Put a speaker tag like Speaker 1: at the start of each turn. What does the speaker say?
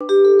Speaker 1: you